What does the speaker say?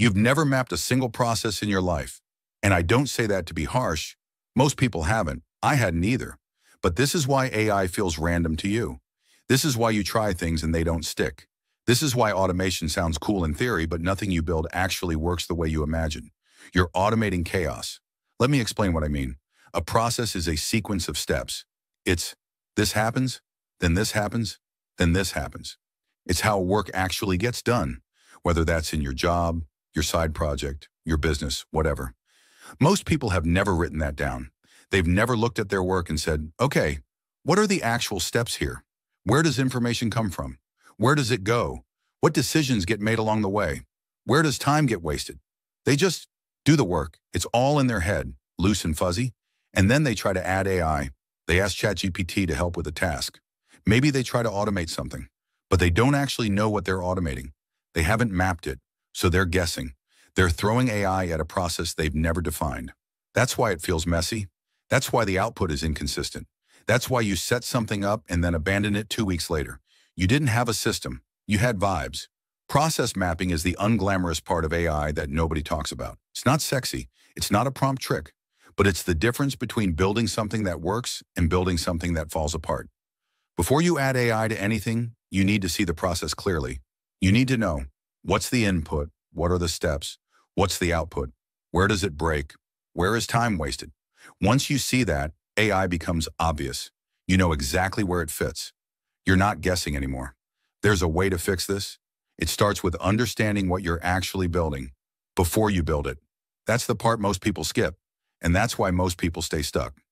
You've never mapped a single process in your life. And I don't say that to be harsh. Most people haven't. I hadn't either. But this is why AI feels random to you. This is why you try things and they don't stick. This is why automation sounds cool in theory, but nothing you build actually works the way you imagine. You're automating chaos. Let me explain what I mean. A process is a sequence of steps. It's this happens, then this happens, then this happens. It's how work actually gets done, whether that's in your job, your side project, your business, whatever. Most people have never written that down. They've never looked at their work and said, okay, what are the actual steps here? Where does information come from? Where does it go? What decisions get made along the way? Where does time get wasted? They just do the work. It's all in their head, loose and fuzzy. And then they try to add AI. They ask ChatGPT to help with a task. Maybe they try to automate something, but they don't actually know what they're automating. They haven't mapped it, so they're guessing. They're throwing AI at a process they've never defined. That's why it feels messy. That's why the output is inconsistent. That's why you set something up and then abandon it two weeks later. You didn't have a system. You had vibes. Process mapping is the unglamorous part of AI that nobody talks about. It's not sexy. It's not a prompt trick. But it's the difference between building something that works and building something that falls apart. Before you add AI to anything, you need to see the process clearly. You need to know what's the input, what are the steps, what's the output, where does it break, where is time wasted. Once you see that, AI becomes obvious. You know exactly where it fits. You're not guessing anymore. There's a way to fix this. It starts with understanding what you're actually building before you build it. That's the part most people skip, and that's why most people stay stuck.